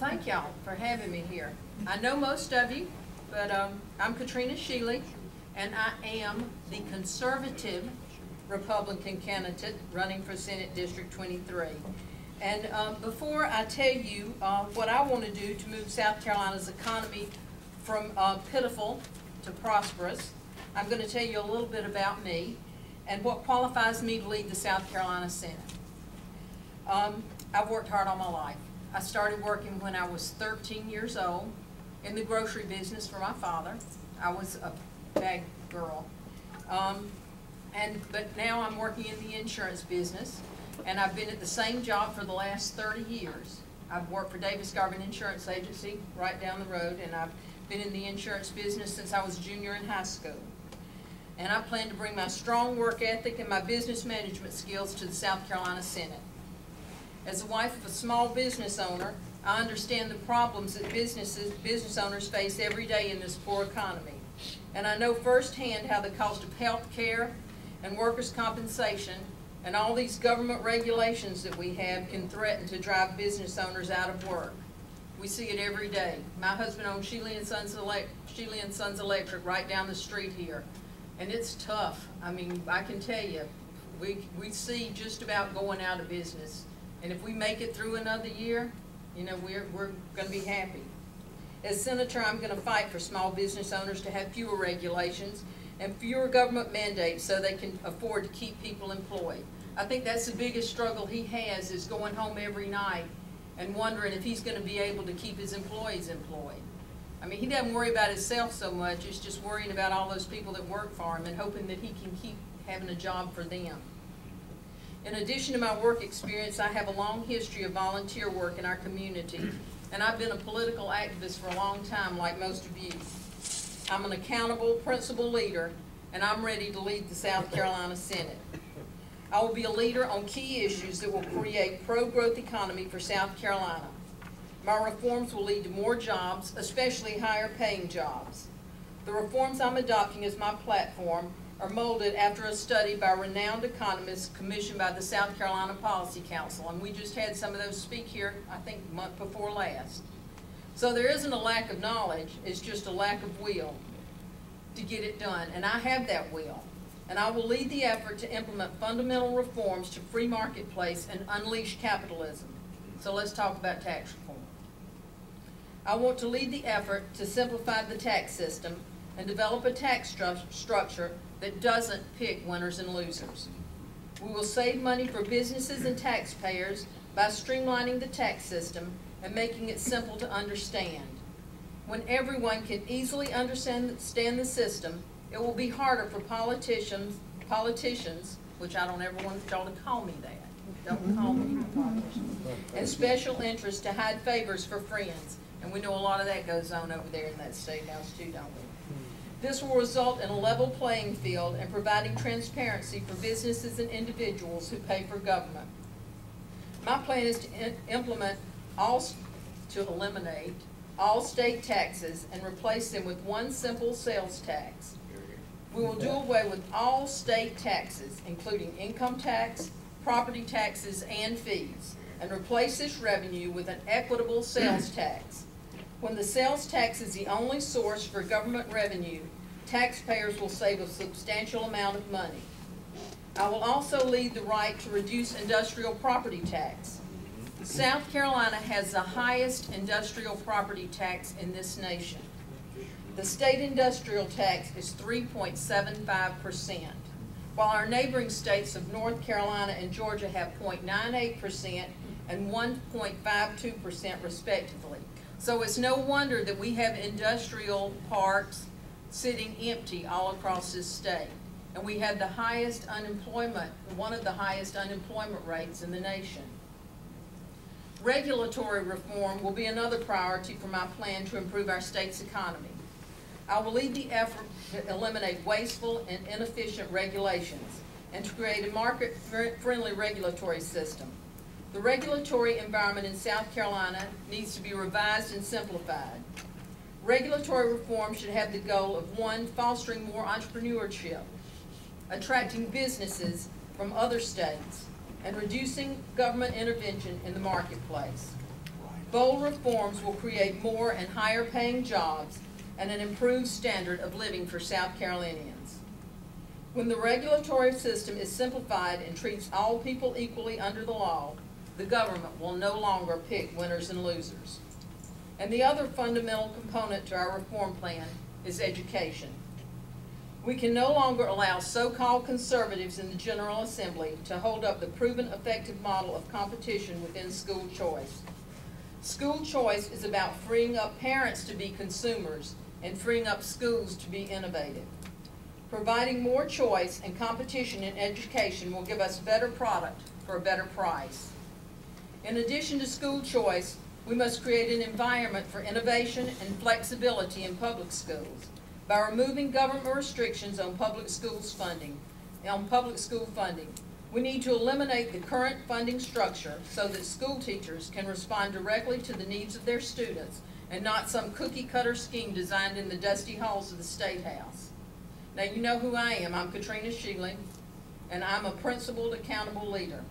thank y'all for having me here. I know most of you, but um, I'm Katrina Shealy, and I am the conservative Republican candidate running for Senate District 23. And um, before I tell you uh, what I want to do to move South Carolina's economy from uh, pitiful to prosperous, I'm going to tell you a little bit about me and what qualifies me to lead the South Carolina Senate. Um, I've worked hard all my life. I started working when I was 13 years old in the grocery business for my father. I was a bag girl. Um, and, but now I'm working in the insurance business, and I've been at the same job for the last 30 years. I've worked for Davis Garvin Insurance Agency right down the road, and I've been in the insurance business since I was junior in high school. And I plan to bring my strong work ethic and my business management skills to the South Carolina Senate. As a wife of a small business owner, I understand the problems that businesses, business owners face every day in this poor economy. And I know firsthand how the cost of health care and workers' compensation and all these government regulations that we have can threaten to drive business owners out of work. We see it every day. My husband owns Shealy and Sons, Elect Shealy and Sons Electric right down the street here. And it's tough. I mean, I can tell you, we, we see just about going out of business. And if we make it through another year, you know, we're, we're going to be happy. As senator, I'm going to fight for small business owners to have fewer regulations and fewer government mandates so they can afford to keep people employed. I think that's the biggest struggle he has is going home every night and wondering if he's going to be able to keep his employees employed. I mean, he doesn't worry about himself so much, he's just worrying about all those people that work for him and hoping that he can keep having a job for them. In addition to my work experience, I have a long history of volunteer work in our community, and I've been a political activist for a long time, like most of you. I'm an accountable principal leader, and I'm ready to lead the South Carolina Senate. I will be a leader on key issues that will create pro-growth economy for South Carolina. My reforms will lead to more jobs, especially higher paying jobs. The reforms I'm adopting as my platform are molded after a study by renowned economists commissioned by the South Carolina Policy Council. And we just had some of those speak here, I think, month before last. So there isn't a lack of knowledge, it's just a lack of will to get it done. And I have that will. And I will lead the effort to implement fundamental reforms to free marketplace and unleash capitalism. So let's talk about tax reform. I want to lead the effort to simplify the tax system and develop a tax stru structure that doesn't pick winners and losers. We will save money for businesses and taxpayers by streamlining the tax system and making it simple to understand. When everyone can easily understand the system, it will be harder for politicians, politicians, which I don't ever want y'all to call me that. Don't call me politicians. And special interests to hide favors for friends. And we know a lot of that goes on over there in that state house too, don't we? This will result in a level playing field and providing transparency for businesses and individuals who pay for government. My plan is to implement all, to eliminate all state taxes and replace them with one simple sales tax. We will do away with all state taxes, including income tax, property taxes, and fees, and replace this revenue with an equitable sales tax. When the sales tax is the only source for government revenue, taxpayers will save a substantial amount of money. I will also lead the right to reduce industrial property tax. South Carolina has the highest industrial property tax in this nation. The state industrial tax is 3.75%, while our neighboring states of North Carolina and Georgia have 0.98% and 1.52% respectively. So it's no wonder that we have industrial parks sitting empty all across this state. And we have the highest unemployment, one of the highest unemployment rates in the nation. Regulatory reform will be another priority for my plan to improve our state's economy. I will lead the effort to eliminate wasteful and inefficient regulations and to create a market-friendly regulatory system. The regulatory environment in South Carolina needs to be revised and simplified. Regulatory reform should have the goal of one, fostering more entrepreneurship, attracting businesses from other states, and reducing government intervention in the marketplace. Bold reforms will create more and higher paying jobs and an improved standard of living for South Carolinians. When the regulatory system is simplified and treats all people equally under the law, the government will no longer pick winners and losers. And the other fundamental component to our reform plan is education. We can no longer allow so-called conservatives in the General Assembly to hold up the proven effective model of competition within school choice. School choice is about freeing up parents to be consumers and freeing up schools to be innovative. Providing more choice and competition in education will give us better product for a better price. In addition to school choice, we must create an environment for innovation and flexibility in public schools by removing government restrictions on public schools funding, on public school funding. We need to eliminate the current funding structure so that school teachers can respond directly to the needs of their students and not some cookie cutter scheme designed in the dusty halls of the State House. Now, you know who I am. I'm Katrina Shealy, and I'm a principled, accountable leader.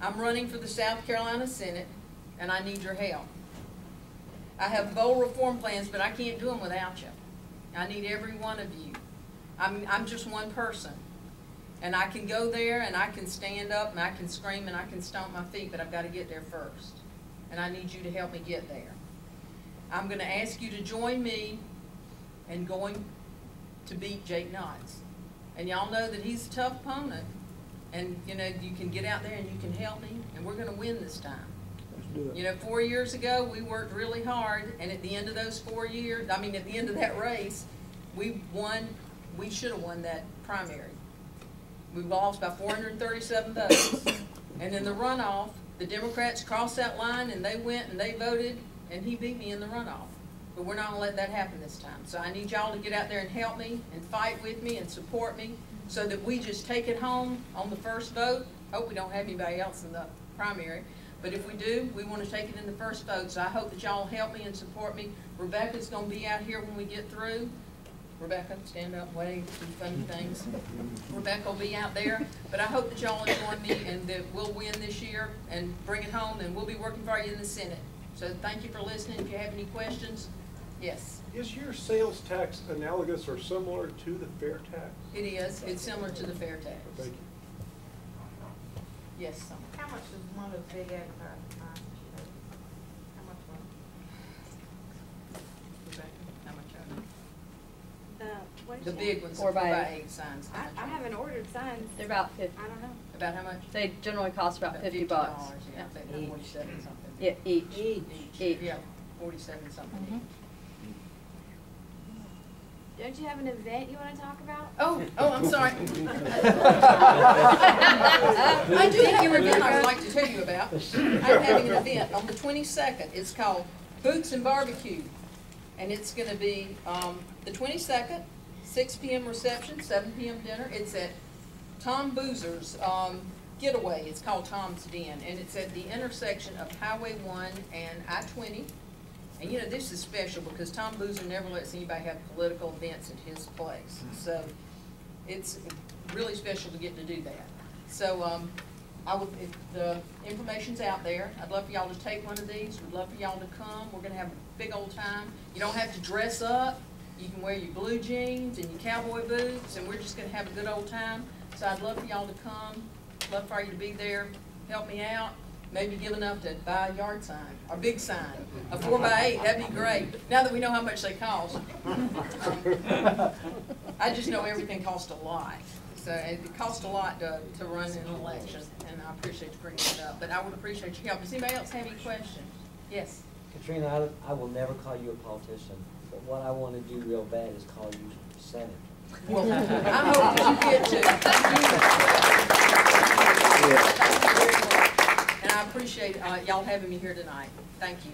I'm running for the South Carolina Senate, and I need your help. I have bold reform plans, but I can't do them without you. I need every one of you. I'm, I'm just one person. And I can go there and I can stand up and I can scream and I can stomp my feet, but I've got to get there first. And I need you to help me get there. I'm going to ask you to join me in going to beat Jake Knotts. And y'all know that he's a tough opponent. And, you know, you can get out there and you can help me, and we're going to win this time. Let's do You know, four years ago, we worked really hard, and at the end of those four years, I mean, at the end of that race, we won, we should have won that primary. We lost by four hundred and thirty-seven votes. And in the runoff, the Democrats crossed that line and they went and they voted, and he beat me in the runoff. But we're not gonna let that happen this time. So I need y'all to get out there and help me and fight with me and support me so that we just take it home on the first vote. Hope we don't have anybody else in the primary. But if we do, we want to take it in the first vote. So I hope that y'all help me and support me. Rebecca's gonna be out here when we get through. Rebecca, stand up, wave, do funny things. Rebecca will be out there, but I hope that y'all join me and that we'll win this year and bring it home and we'll be working for you in the Senate. So thank you for listening. If you have any questions, yes, Is your sales tax analogous or similar to the fair tax? it is. It's similar to the fair tax. Thank you. Yes, Summer. How much does one of the, big ag uh, How much one? Rebecca, how much are The, what they? The that? big ones, the Four four by by eight. eight signs. how I, much I are they? haven't ordered signs. They're about fifty. I don't know. About how much? They generally cost about fifty bucks. $50, Yeah, I think forty-seven something. Yeah, each. Each, Each. yeah, forty-seven something each. Don't you have an event you wanna talk about? Oh, oh, I'm sorry. I do have an event I would like to tell you about. I'm having an event on the twenty-second. It's called Boots and Barbecue. And it's gonna be, um, the twenty-second, six P M reception, seven P M dinner. It's at Tom Boozer's, um, getaway. It's called Tom's Den. And it's at the intersection of Highway one and I twenty. And you know, this is special because Tom Boozer never lets anybody have political events at his place. So it's really special to get to do that. So, um, I would, if the information's out there, I'd love for y'all to take one of these, we'd love for y'all to come, we're gonna have a big old time. You don't have to dress up, you can wear your blue jeans and your cowboy boots, and we're just gonna have a good old time. So I'd love for y'all to come, love for you to be there, help me out, maybe give enough to buy a yard sign, a big sign, a four by eight, that'd be great, now that we know how much they cost. Um, I just know everything costs a lot, so it costs a lot to, to run an election, and I appreciate you bringing it up, but I would appreciate your help. Does anybody else have any questions? Yes? Katrina, I, I will never call you a politician, but what I want to do real bad is call you senator. Well, I hope that you get to. Thank I appreciate, uh, y'all having me here tonight. Thank you.